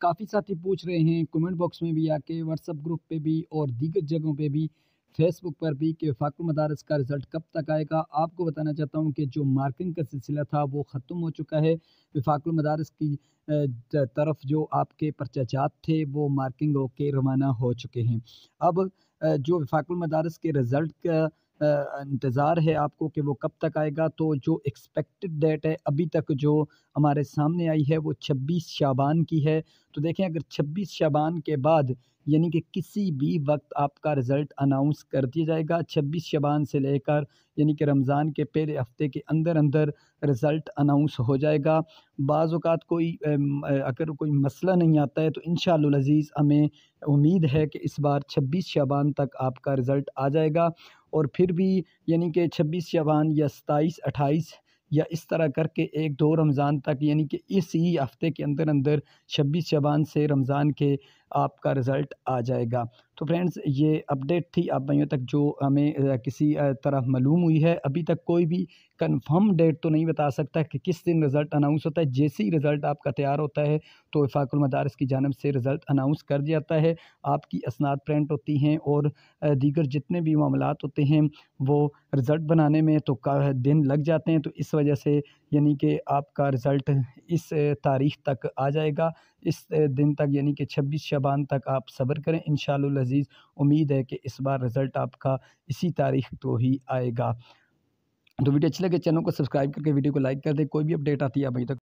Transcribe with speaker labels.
Speaker 1: काफ़ी साथी पूछ रहे हैं कमेंट बॉक्स में भी आके व्हाट्सएप ग्रुप पे भी और दीगर जगहों पे भी फेसबुक पर भी कि फ़ाकुल मदारस का रिज़ल्ट कब तक आएगा। आपको बताना चाहता हूँ कि जो मार्किंग का सिलसिला था वो ख़त्म हो चुका है। फ़ाकुल मदारस की तरफ़ जो आपके परचाजात थे, वो मार्किंग होके रवाना हो चुके हैं। अब जो फ़ाकुल मदारस के रिज़ल्ट का इंतज़ार है आपको कि वो कब तक आएगा? तो जो एक्सपेक्टेड डेट है, अभी तक जो हमारे सामने आई है, वो 26 शाबान की है। तो देखें, अगर 26 शाबान के बाद यानी कि किसी भी वक्त आपका रिज़ल्ट अनाउंस कर दिया जाएगा 26 शबान से लेकर यानी कि रमज़ान के पहले हफ़्ते के अंदर अंदर रिज़ल्ट अनाउंस हो जाएगा। बाज़ात कोई अगर कोई मसला नहीं आता है तो इन अज़ीज़ हमें उम्मीद है कि इस बार 26 शबान तक आपका रिज़ल्ट आ जाएगा। और फिर भी यानी कि 26 शबान या सताईस, अट्ठाईस या इस तरह करके एक दो रमज़ान तक, यानी कि इसी हफ़्ते के अंदर अंदर छब्बीस शबान से रमज़ान के आपका रिज़ल्ट आ जाएगा। तो फ्रेंड्स, ये अपडेट थी आप भाइयों तक जो हमें किसी तरह मालूम हुई है। अभी तक कोई भी कंफर्म डेट तो नहीं बता सकता कि किस दिन रिज़ल्ट अनाउंस होता है। जैसे ही रिज़ल्ट आपका तैयार होता है तो वफाकुल मदारस की जानब से रिज़ल्ट अनाउंस कर दिया जाता है। आपकी असनाद प्रिंट होती हैं और दीगर जितने भी मामला होते हैं, वो रिज़ल्ट बनाने में तो दिन लग जाते हैं। तो इस वजह से यानी कि आपका रिज़ल्ट इस तारीख़ तक आ जाएगा। इस दिन तक यानी कि छब्बीस शबान तक आप सब्र करें। इन अज़ीज़ उम्मीद है कि इस बार रिज़ल्ट आपका इसी तारीख को ही आएगा। तो वीडियो अच्छी लगे, चैनल को सब्सक्राइब करके वीडियो को लाइक कर दें। कोई भी अपडेट आती है अभी तक